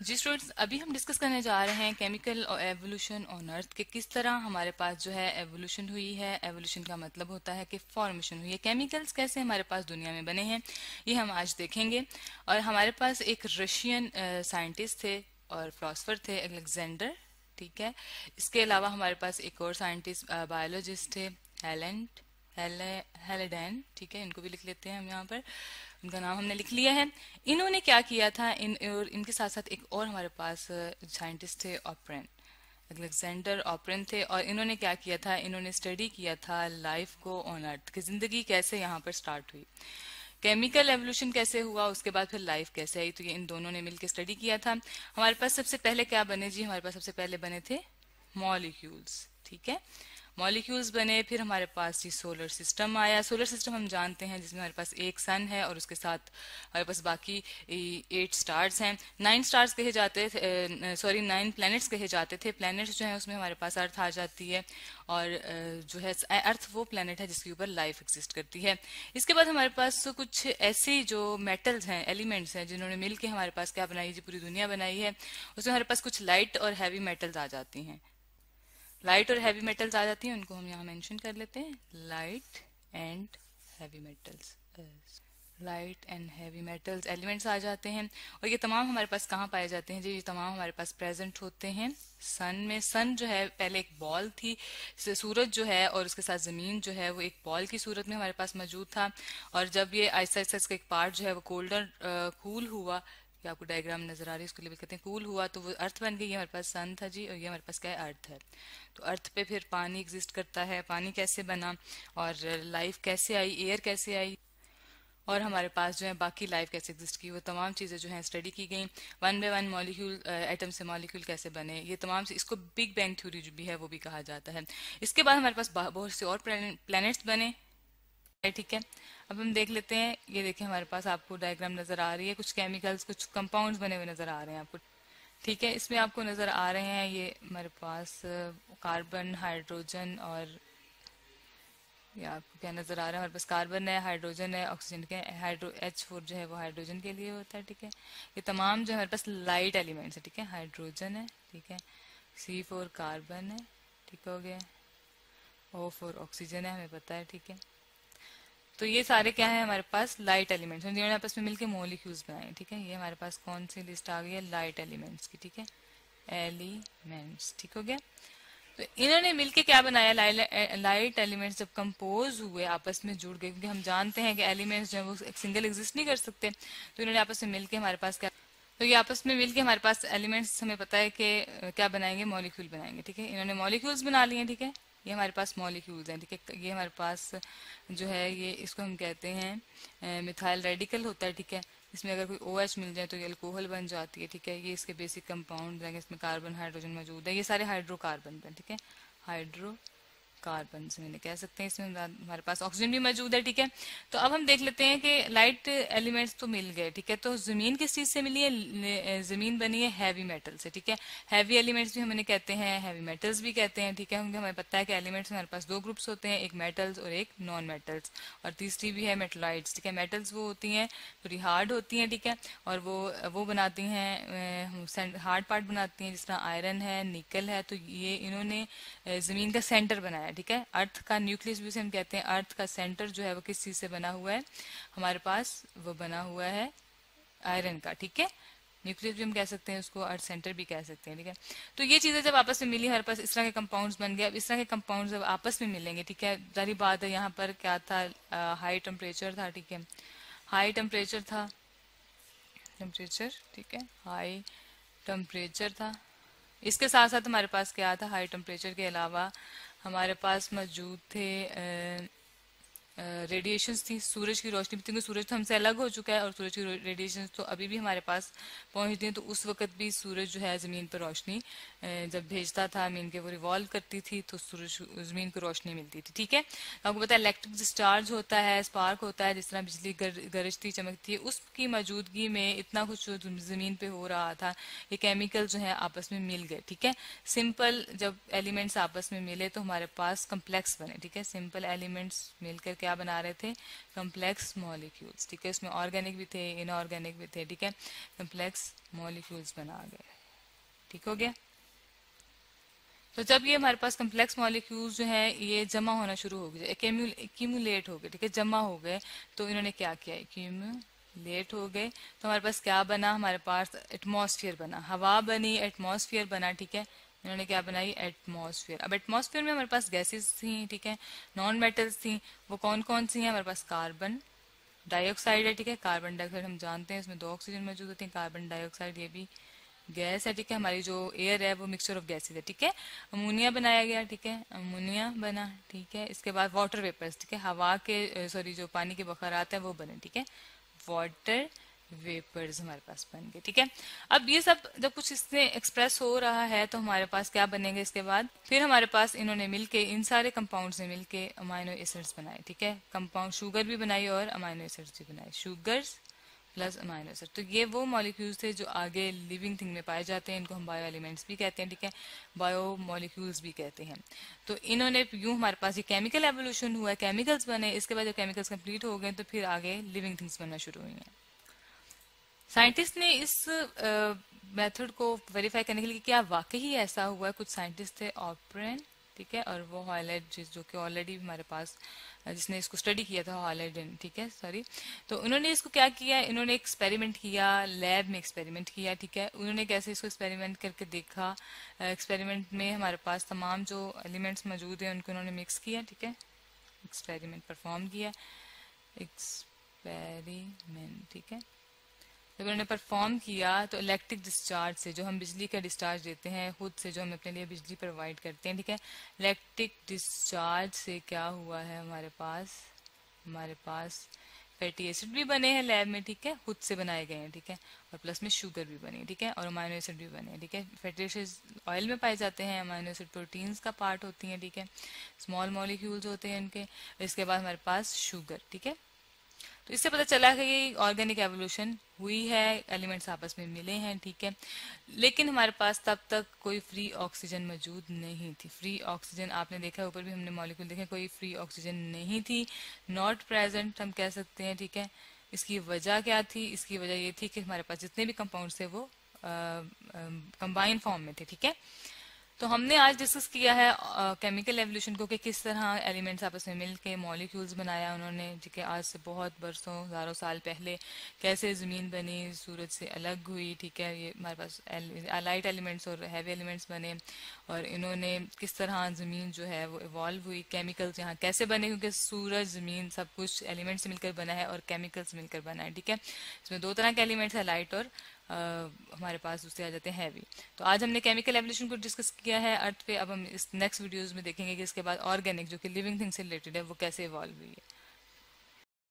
जी students अभी हम discuss करने जा रहे हैं केमिकल और एवोल्यूशन ऑन अर्थ के किस तरह हमारे पास जो है एवोल्यूशन हुई है एवोल्यूशन का मतलब होता है कि फॉर्मेशन हुई है। केमिकल्स कैसे हमारे पास दुनिया में बने हैं, ये हम आज देखेंगे। और हमारे पास एक रशियन साइंटिस्ट थे और फिलासफर थे अलेक्जेंडर ठीक है? इसके अलावा हमारे पास एक और साइंटिस्ट बायोलॉजिस्ट थे हेलेंट हेलेडेन ठीक है? इनको भी लिख लेते हैं हम यहाँ पर। उनका नाम हमने लिख लिया है। इन्होंने क्या किया था? इन, और इनके साथ साथ एक और हमारे पास साइंटिस्ट थे ऑपरेन अलेक्जेंडर ऑपरेन थे, और इन्होंने क्या किया था? इन्होंने स्टडी किया था लाइफ को ऑन अर्थ की। ज़िंदगी कैसे यहाँ पर स्टार्ट हुई? केमिकल एवोल्यूशन कैसे हुआ? उसके बाद फिर लाइफ कैसे आई? तो ये इन दोनों ने मिलकर स्टडी किया था। हमारे पास सबसे पहले क्या बने जी? हमारे पास सबसे पहले बने थे मॉलिक्यूल्स ठीक है? मॉलिक्यूल्स बने, फिर हमारे पास ये सोलर सिस्टम आया। सोलर सिस्टम हम जानते हैं, जिसमें हमारे पास एक सन है और उसके साथ हमारे पास बाकी एट स्टार्स हैं। नाइन स्टार्स कहे जाते सॉरी नाइन प्लैनेट्स कहे जाते थे। प्लैनेट्स जो है, उसमें हमारे पास अर्थ आ जाती है और जो है अर्थ वो प्लैनेट है जिसके ऊपर लाइफ एग्जिस्ट करती है। इसके बाद हमारे पास कुछ ऐसी जो मेटल्स हैं एलिमेंट्स हैं, जिन्होंने मिलकर हमारे पास क्या बनाई जी पूरी दुनिया बनाई है। उसमें हमारे पास कुछ लाइट और हैवी मेटल्स आ जाती हैं। लाइट और हैवी मेटल्स आ जाती हैं, उनको हम यहाँ मेंशन कर लेते हैं. Light and heavy metals light and heavy metals elements आ जाते हैं. और ये तमाम हमारे पास कहाँ पाए जाते हैं? जी, ये तमाम हमारे पास प्रेजेंट होते हैं. सन में सन जो है, पहले एक बॉल थी. सूरज जो है और उसके साथ ज़मीन जो है, वो एक बॉल की सूरत में हमारे पास मौजूद था. और जब ये आइसा आइसा इसका एक पार्ट जो है, वो कोल्डर कूल हुआ आपको डायग्राम नज़र आ रही है, उसके लिए कहते हैं कूल हुआ तो वो अर्थ बन गई, ये हमारे पास सन था जी, और ये हमारे पास क्या है? अर्थ है। तो अर्थ पे फिर पानी एग्जिस्ट करता है, पानी कैसे बना, और लाइफ कैसे आई एयर कैसे आई, और हमारे पास जो है बाकी लाइफ कैसे एग्जिस्ट की, वो तमाम चीज़ें जो हैं स्टडी की गई। One by one molecule atom से मॉलिक्यूल कैसे बने, ये तमाम से, इसको बिग बैंग थ्योरी जो भी है, वो भी कहा जाता है। इसके बाद हमारे पास बहुत से और प्लैनेट्स बने ठीक है? अब हम देख लेते हैं, ये देखें हमारे पास आपको डायग्राम नज़र आ रही है, कुछ केमिकल्स कुछ कंपाउंड्स बने हुए नज़र आ रहे हैं आपको, ठीक है? इसमें आपको नज़र आ रहे हैं, ये हमारे पास कार्बन हाइड्रोजन और ये आपको क्या नज़र आ रहा है? हमारे पास कार्बन है हाइड्रोजन है ऑक्सीजन के हाइड्रो एच फोर जो है वो हाइड्रोजन के लिए होता है, ठीक है? ये तमाम जो हमारे पास लाइट एलिमेंट्स है, ठीक है? हाइड्रोजन है, ठीक है? सी फोर कार्बन है, ठीक हो गया। ओ फोर ऑक्सीजन है, हमें पता है, ठीक है? तो ये सारे क्या है हमारे पास? लाइट एलिमेंट्स जिन्होंने आपस में मिलकर मोलिक्यूल्स बनाए, ठीक है? ये हमारे पास कौन सी लिस्ट आ गई है? लाइट एलिमेंट्स की, ठीक है? एलिमेंट्स ठीक हो गया? तो इन्होंने मिलके क्या बनाया? लाइट एलिमेंट्स जब कंपोज हुए, आपस में जुड़ गए, क्योंकि हम जानते हैं कि एलिमेंट्स जो है वो सिंगल एग्जिस्ट नहीं कर सकते तो इन्होंने आपस में मिलके हमारे पास क्या तो ये आपस में मिलके हमारे पास एलिमेंट्स हमें पता है कि क्या बनाएँगे? मॉलिक्यूल बनाएँगे, ठीक है? इन्होंने मॉलिक्यूल्स बना लिए, ठीक है? ये हमारे पास मॉलिक्यूल्स हैं। ठीक है ये हमारे पास जो है, ये इसको हम कहते हैं मिथाइल रेडिकल होता है, ठीक है? इसमें अगर कोई ओ OH मिल जाए तो ये अल्कोहल बन जाती है, ठीक है? ये इसके बेसिक कंपाउंड इसमें कार्बन हाइड्रोजन मौजूद है, ये सारे हाइड्रोकार्बन बन ठीक है? हाइड्रो कार्बन मैंने कह सकते हैं इसमें हमारे पास ऑक्सीजन भी मौजूद है, ठीक है? तो अब हम देख लेते हैं कि लाइट एलिमेंट्स तो मिल गए, ठीक है? तो ज़मीन किस चीज़ से मिली है? ज़मीन बनी है हैवी मेटल से, ठीक है? हैवी एलिमेंट्स भी हमें कहते हैं हैवी मेटल्स भी कहते हैं, ठीक है? क्योंकि हमें पता है कि एलिमेंट्स हमारे पास दो ग्रुप्स होते हैं, एक मेटल्स और एक नॉन मेटल्स और तीसरी भी है मेटलाइट्स ठीक है? मेटल्स वो होती हैं थोड़ी हार्ड होती हैं, ठीक है? और वो वो बनाती हैं हार्ड पार्ट बनाती हैं, जिस तरह आयरन है निकल है तो ये इन्होंने ज़मीन का सेंटर बनाया है, ठीक है? अर्थ का न्यूक्लियस भी उसे हम कहते हैं, अर्थ का सेंटर जो है वो किस चीज़ से बना हुआ है? हमारे पास वो बना हुआ है आयरन का, ठीक है? न्यूक्लियस भी हम कह सकते हैं, उसको अर्थ सेंटर भी कह सकते हैं, ठीक है? तो ये चीज़ें जब आपस में मिली, हमारे पास इस तरह के कंपाउंड्स बन गए, अब इस तरह के कंपाउंड्स जब आपस में मिलेंगे, ठीक है? जारी बात है यहाँ पर क्या था हाई टेम्परेचर था, ठीक है? हाई टेम्परेचर था टेम्परेचर ठीक है? हाई टेम्परेचर था। इसके साथ साथ हमारे पास क्या था? हाई टेम्परेचर के अलावा हमारे पास मौजूद थे रेडिएशन थी सूरज की रोशनी क्योंकि सूरज तो हमसे अलग हो चुका है और सूरज की रेडिएशन तो अभी भी हमारे पास पहुँचती हैं तो उस वक्त भी सूरज जो है ज़मीन पर रोशनी जब भेजता था मीन के वो रिवॉल्व करती थी तो सूरज ज़मीन को रोशनी मिलती थी ठीक है? आपको पता है इलेक्ट्रिक डिस्चार्ज होता है स्पार्क होता है जिस तरह बिजली गर, गरजती चमकती है उसकी मौजूदगी में इतना कुछ ज़मीन पे हो रहा था ये केमिकल जो है आपस में मिल गए ठीक है? सिंपल जब एलिमेंट्स आपस में मिले तो हमारे पास कम्प्लेक्स बने ठीक है? सिंपल एलिमेंट्स मिलकर क्या बना रहे थे? कम्प्लेक्स मॉलिक्यूल्स ठीक है? इसमें ऑर्गेनिक भी थे इनऑर्गेनिक भी थे, ठीक है? कम्प्लेक्स मॉलिक्यूल्स बना गए। ठीक हो गया? तो जब ये हमारे पास कम्प्लेक्स मॉलिक्यूल्स जो है, ये जमा होना शुरू हो गए एक्यूमुलेट हो गए, ठीक है? जमा हो गए तो इन्होंने क्या किया? एक्यूमुलेट हो गए। तो हमारे पास क्या बना? हमारे पास एटमॉस्फेयर बना। हवा बनी एटमॉस्फेयर बना, ठीक है? इन्होंने क्या बनाई? एटमॉस्फेयर अब एटमॉस्फेयर में हमारे पास गैसेस थी, ठीक है? नॉन मेटल्स थी. वो कौन कौन सी हैं? हमारे पास कार्बन डाइऑक्साइड है, ठीक है? कार्बन डाइऑक्साइड हम जानते हैं, इसमें दो ऑक्सीजन मौजूद होते हैं कार्बन डाइऑक्साइड ये भी गैस है, ठीक है? हमारी जो एयर है, वो मिक्सचर ऑफ़ गैसेज है, ठीक है? अमोनिया बनाया गया, ठीक है? अमोनिया बना, ठीक है? इसके बाद वाटर वेपर्स ठीक है? हवा के सॉरी जो पानी के बखारात हैं, वो बने, ठीक है? वाटर वेपर्स हमारे पास बन गए, ठीक है? अब ये सब जब कुछ इससे एक्सप्रेस हो रहा है तो हमारे पास क्या बनेंगे इसके बाद? फिर हमारे पास इन्होंने मिलके, इन सारे कंपाउंड से मिलके अमाइनो एसिड्स बनाए, ठीक है? कंपाउंड शुगर भी बनाई और अमाइनो एसिड्स भी बनाए शुगर्स प्लस अमाइनो एसिड तो ये वो मॉलिक्यूल्स थे जो आगे लिविंग थिंग में पाए जाते हैं, इनको हम बायो एलिमेंट्स भी कहते हैं, ठीक है? बायो मॉलिक्यूल्स भी कहते हैं। तो इन्होंने यूँ हमारे पास ये केमिकल एवोल्यूशन हुआ केमिकल्स बने, इसके बाद जब केमिकल्स कंप्लीट हो गए तो फिर आगे लिविंग थिंग्स बनना शुरू हुई हैं। साइंटिस्ट ने इस मेथड को वेरीफाई करने के लिए क्या। वाकई ही ऐसा हुआ है कुछ साइंटिस्ट थे, ऑपरेन, ठीक है, और वो हाईलाइट जो कि ऑलरेडी हमारे पास, जिसने इसको स्टडी किया था हॉलेडन ठीक है सॉरी तो उन्होंने इसको क्या किया? इन्होंने एक्सपेरिमेंट किया लैब में एक्सपेरिमेंट किया, ठीक है। उन्होंने कैसे इसको एक्सपेरिमेंट करके देखा? एक्सपेरिमेंट में हमारे पास तमाम जो एलिमेंट्स मौजूद हैं, उनको उन्होंने मिक्स किया, ठीक है। एक्सपेरिमेंट परफॉर्म किया। एक्सपेरिमेंट ठीक है। जब उन्होंने परफॉर्म किया तो इलेक्ट्रिक डिस्चार्ज से जो हम बिजली का डिस्चार्ज देते हैं, खुद से जो हम अपने लिए बिजली प्रोवाइड करते हैं, ठीक है? इलेक्ट्रिक डिस्चार्ज से क्या हुआ है हमारे पास? हमारे पास फैटी एसिड भी बने हैं लैब में, ठीक है? खुद से बनाए गए हैं, ठीक है? और प्लस में शुगर भी बने, ठीक है? और अमाइनो एसिड भी बने ठीक है? फैटी एसिड ऑयल में पाए जाते हैं अमाइनो एसिड प्रोटीन्स का पार्ट होती हैं, ठीक है? स्मॉल मॉलिक्यूल्स होते हैं इनके, इसके बाद हमारे पास शुगर ठीक है? तो इससे पता चला कि ऑर्गेनिक एवोल्यूशन हुई है एलिमेंट्स आपस में मिले हैं, ठीक है। लेकिन हमारे पास तब तक कोई फ्री ऑक्सीजन मौजूद नहीं थी। फ्री ऑक्सीजन आपने देखा ऊपर भी हमने मॉलिक्यूल देखे, कोई फ्री ऑक्सीजन नहीं थी। नॉट प्रेजेंट हम कह सकते हैं, ठीक है। इसकी वजह क्या थी? इसकी वजह ये थी कि हमारे पास जितने भी कंपाउंड थे वो कंबाइन फॉर्म में थे, ठीक है। तो हमने आज डिस्कस किया है केमिकल एवोल्यूशन को कि किस तरह एलिमेंट्स आपस में मिल के मॉलिक्यूल्स बनाया उन्होंने ठीक है आज से बहुत बरसों, हज़ारों साल पहले कैसे ज़मीन बनी, सूरज से अलग हुई, ठीक है, ये हमारे पास लाइट एलिमेंट्स और हैवी एलिमेंट्स बने, और इन्होंने किस तरह ज़मीन जो है वो इवॉल्व हुई केमिकल्स यहाँ कैसे बने, क्योंकि सूरज, ज़मीन सब कुछ एलिमेंट्स मिलकर बना है और केमिकल्स मिलकर बना है, ठीक है? इसमें दो तरह के एलिमेंट्स है लाइट और हमारे पास दूसरे आ जाते हैं हैवी तो आज हमने केमिकल एवोल्यूशन को डिस्कस किया है अर्थ पे. अब हम इस नेक्स्ट वीडियोज़ में देखेंगे कि इसके बाद ऑर्गेनिक जो कि लिविंग थिंग से रिलेटेड है, वो कैसे इवॉल्व हुई है.